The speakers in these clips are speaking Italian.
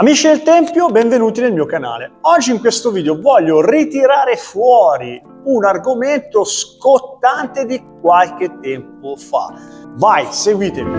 Amici del Tempio, benvenuti nel mio canale. Oggi in questo video voglio ritirare fuori un argomento scottante di qualche tempo fa. Vai, seguitemi.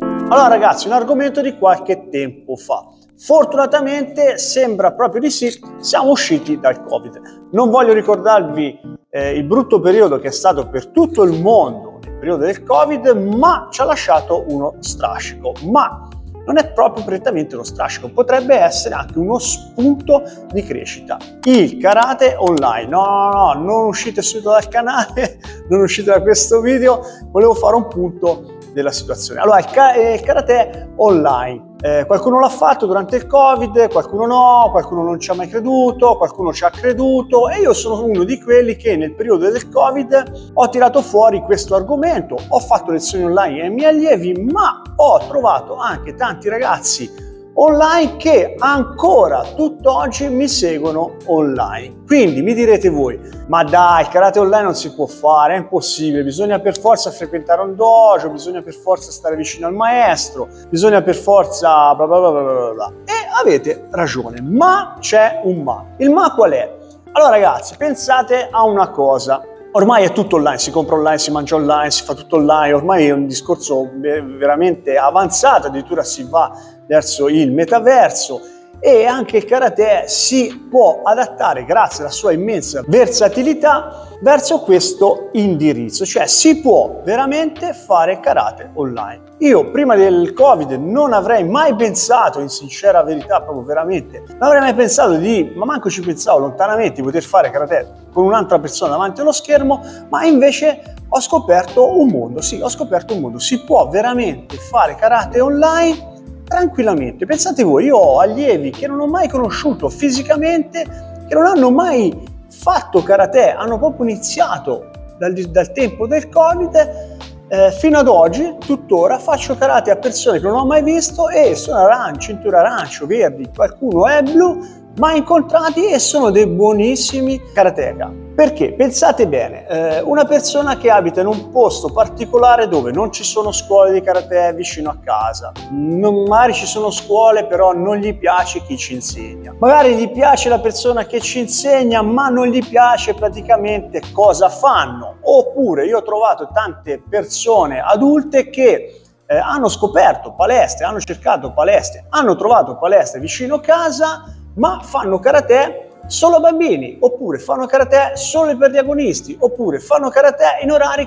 Allora ragazzi, un argomento di qualche tempo fa. Fortunatamente sembra proprio di sì, siamo usciti dal Covid. Non voglio ricordarvi eh, il brutto periodo che è stato per tutto il mondo, il periodo del Covid, ma ci ha lasciato uno strascico. Ma non è proprio prettamente uno strascico, potrebbe essere anche uno spunto di crescita. Il karate online, no, no, no, non uscite subito dal canale, non uscite da questo video, volevo fare un punto della situazione. Allora, il, karate online, eh, qualcuno l'ha fatto durante il Covid, qualcuno no, qualcuno non ci ha mai creduto, qualcuno ci ha creduto e io sono uno di quelli che nel periodo del Covid ho tirato fuori questo argomento, ho fatto lezioni online ai miei allievi, ma ho trovato anche tanti ragazzi online che ancora tutt'oggi mi seguono online. Quindi mi direte voi, ma dai, il karate online non si può fare, è impossibile, bisogna per forza frequentare un dojo, bisogna per forza stare vicino al maestro, bisogna per forza bla bla bla bla bla. bla. E avete ragione, ma c'è un ma. Il ma qual è? Allora ragazzi, pensate a una cosa, ormai è tutto online, si compra online, si mangia online, si fa tutto online, ormai è un discorso veramente avanzato, addirittura si va verso il metaverso e anche il karate si può adattare grazie alla sua immensa versatilità verso questo indirizzo, cioè si può veramente fare karate online. Io prima del Covid non avrei mai pensato, in sincera verità, proprio veramente, non avrei mai pensato di, ma manco ci pensavo lontanamente di poter fare karate con un'altra persona davanti allo schermo, ma invece ho scoperto un mondo, sì, ho scoperto un mondo, si può veramente fare karate online tranquillamente. Pensate voi, io ho allievi che non ho mai conosciuto fisicamente, che non hanno mai fatto karate, hanno proprio iniziato dal, dal tempo del Covid eh, fino ad oggi, tuttora, faccio karate a persone che non ho mai visto e sono arancio, cintura arancio, verdi, qualcuno è blu, mai incontrati e sono dei buonissimi karateka. Perché? Pensate bene, eh, una persona che abita in un posto particolare dove non ci sono scuole di karate vicino a casa, non, magari ci sono scuole però non gli piace chi ci insegna, magari gli piace la persona che ci insegna ma non gli piace praticamente cosa fanno, oppure io ho trovato tante persone adulte che eh, hanno scoperto palestre, hanno cercato palestre, hanno trovato palestre vicino a casa ma fanno karate solo bambini, oppure fanno karate solo per gli agonisti, oppure fanno karate in orari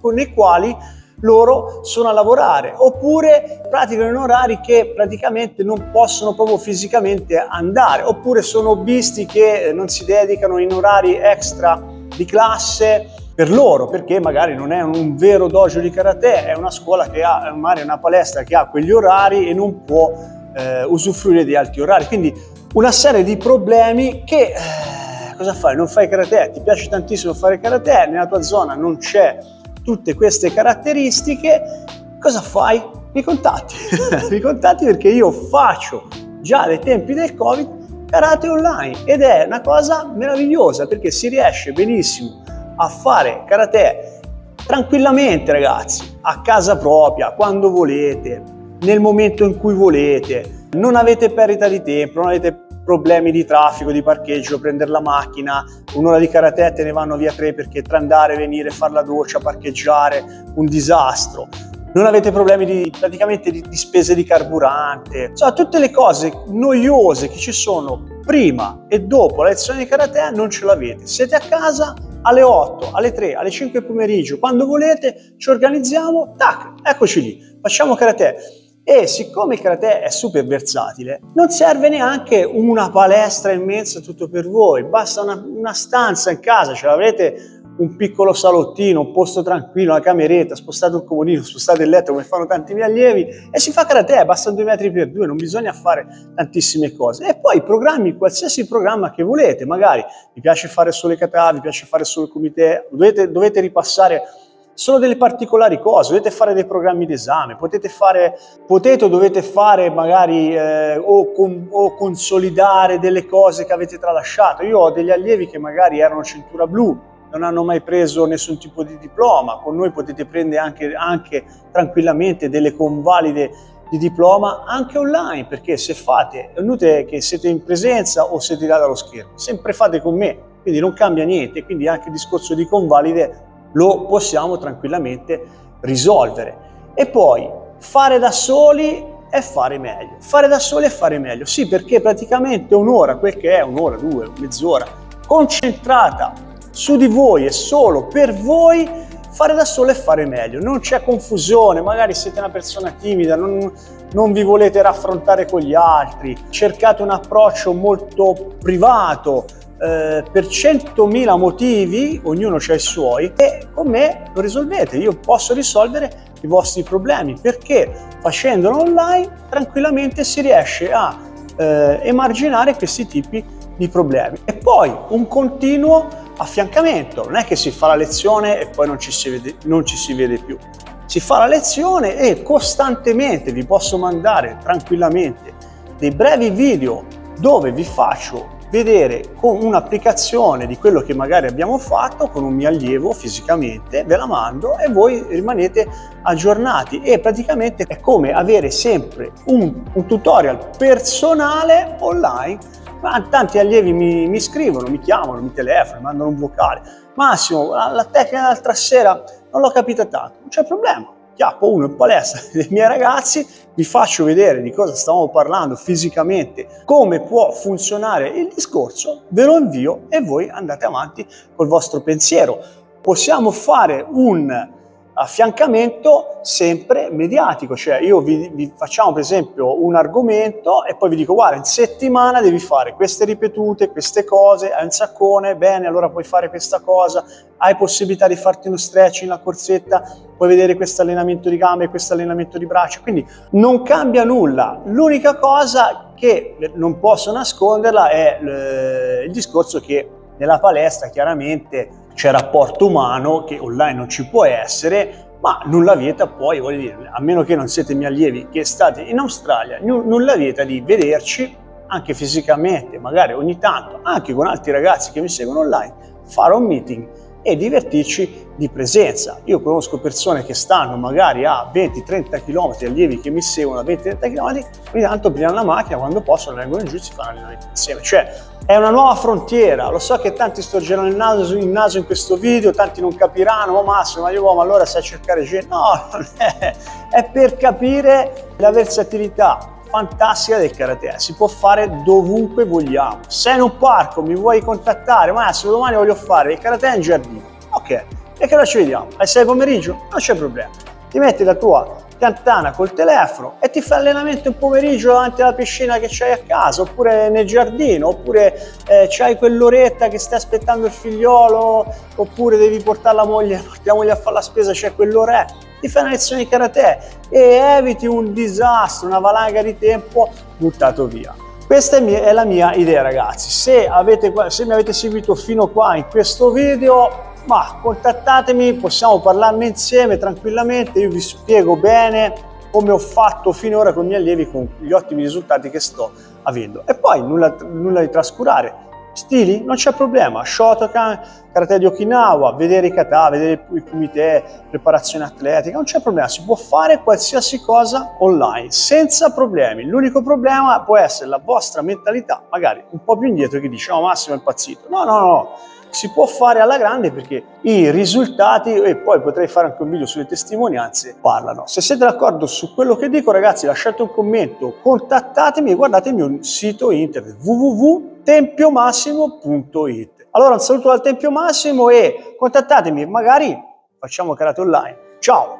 con i quali loro sono a lavorare, oppure praticano in orari che praticamente non possono proprio fisicamente andare, oppure sono bisti che non si dedicano in orari extra di classe per loro, perché magari non è un vero dojo di karate, è una scuola che ha, magari una palestra che ha quegli orari e non può eh, usufruire di altri orari. Quindi una serie di problemi che eh, cosa fai? Non fai karate, ti piace tantissimo fare karate, nella tua zona non c'è tutte queste caratteristiche, cosa fai? Mi contatti, mi contatti perché io faccio già dai tempi del Covid karate online ed è una cosa meravigliosa perché si riesce benissimo a fare karate tranquillamente ragazzi, a casa propria, quando volete, nel momento in cui volete non avete perdita di tempo, non avete problemi di traffico, di parcheggio, prendere la macchina, un'ora di karate te ne vanno via tre perché tra andare, venire, fare la doccia, parcheggiare, un disastro. Non avete problemi di, praticamente di, di spese di carburante, insomma tutte le cose noiose che ci sono prima e dopo la lezione di karate non ce l'avete. Siete a casa alle 8, alle 3, alle 5 pomeriggio, quando volete, ci organizziamo, tac, eccoci lì, facciamo karate. E siccome il karate è super versatile, non serve neanche una palestra immensa tutto per voi, basta una, una stanza in casa, ce l'avrete un piccolo salottino, un posto tranquillo, una cameretta, spostate un comodino, spostate il letto come fanno tanti miei allievi. E si fa karate, basta due metri per due, non bisogna fare tantissime cose. E poi programmi qualsiasi programma che volete, magari vi piace fare solo i kata, vi piace fare solo il comité, dovete, dovete ripassare solo delle particolari cose, dovete fare dei programmi d'esame, potete fare, potete o dovete fare magari eh, o, con, o, consolidare delle cose che avete tralasciato. Io ho degli allievi che magari erano cintura blu, non hanno mai preso nessun tipo di diploma, con noi potete prendere anche, anche tranquillamente delle convalide di diploma anche online, perché se fate, è inutile che siete in presenza o siete là dallo schermo, sempre fate con me, quindi non cambia niente, quindi anche il discorso di convalide lo possiamo tranquillamente risolvere. E poi fare da soli è fare meglio. Fare da soli è fare meglio, sì, perché praticamente un'ora, quel che è un'ora, due, mezz'ora, concentrata su di voi e solo per voi, fare da solo è fare meglio. Non c'è confusione, magari siete una persona timida, non, non vi volete raffrontare con gli altri, cercate un approccio molto privato, eh, per 100.000 motivi, ognuno ha i suoi, e con me lo risolvete. Io posso risolvere i vostri problemi perché facendolo online tranquillamente si riesce a eh, emarginare questi tipi di problemi. E poi un continuo affiancamento, non è che si fa la lezione e poi non ci si vede, non ci si vede più. Si fa la lezione e costantemente vi posso mandare tranquillamente dei brevi video dove vi faccio vedere con un'applicazione di quello che magari abbiamo fatto con un mio allievo fisicamente, ve la mando e voi rimanete aggiornati e praticamente è come avere sempre un, un tutorial personale online. Ma tanti allievi mi, mi, scrivono, mi chiamano, mi telefonano, mi mandano un vocale. Massimo, la, la tecnica dell'altra sera non l'ho capita tanto, non c'è problema chiappo uno in palestra dei miei ragazzi, vi faccio vedere di cosa stavamo parlando fisicamente, come può funzionare il discorso, ve lo invio e voi andate avanti col vostro pensiero. Possiamo fare un affiancamento sempre mediatico, cioè io vi, vi, facciamo per esempio un argomento e poi vi dico guarda in settimana devi fare queste ripetute, queste cose, hai un saccone, bene allora puoi fare questa cosa, hai possibilità di farti uno stretch in la corsetta, puoi vedere questo allenamento di gambe, questo allenamento di braccia, quindi non cambia nulla, l'unica cosa che non posso nasconderla è eh, il discorso che nella palestra chiaramente c'è rapporto umano che online non ci può essere, ma nulla vieta poi, voglio dire, a meno che non siete miei allievi che state in Australia, nulla vieta di vederci anche fisicamente, magari ogni tanto, anche con altri ragazzi che mi seguono online, fare un meeting e divertirci di presenza. Io conosco persone che stanno magari a 20-30 km, allievi che mi seguono a 20-30 km, ogni tanto prendono la macchina, quando possono vengono giù e si fanno allenamenti insieme. Cioè è una nuova frontiera, lo so che tanti sto girando il naso, il naso in questo video, tanti non capiranno, oh Massimo, ma io oh, ma allora sai cercare gente. No, non è, è per capire la versatilità fantastica del karate. Si può fare dovunque vogliamo. Sei in un parco, mi vuoi contattare, ma se domani voglio fare il karate in giardino. Ok, e che ora ci vediamo? Alle 6 pomeriggio? Non c'è problema. Ti metti la tua piantana col telefono e ti fai allenamento in pomeriggio davanti alla piscina che c'hai a casa, oppure nel giardino, oppure eh, c'hai quell'oretta che stai aspettando il figliolo, oppure devi portare la moglie, la moglie a fare la spesa, c'è quell'ora ti fai una lezione di karate e eviti un disastro, una valanga di tempo buttato via. Questa è la mia idea ragazzi, se, avete, se mi avete seguito fino qua in questo video, ma contattatemi, possiamo parlarne insieme tranquillamente, io vi spiego bene come ho fatto finora con i miei allievi con gli ottimi risultati che sto avendo. E poi nulla, nulla di trascurare, Stili? Non c'è problema, Shotokan, Karate di Okinawa, vedere i kata, vedere i kumite, preparazione atletica, non c'è problema, si può fare qualsiasi cosa online, senza problemi. L'unico problema può essere la vostra mentalità, magari un po' più indietro che dice, oh Massimo è impazzito. No, no, no, si può fare alla grande perché i risultati, e poi potrei fare anche un video sulle testimonianze, parlano. Se siete d'accordo su quello che dico ragazzi lasciate un commento, contattatemi e guardate il mio sito internet www.tempiomassimo.it. Allora un saluto dal Tempio Massimo e contattatemi, magari facciamo karate online. Ciao!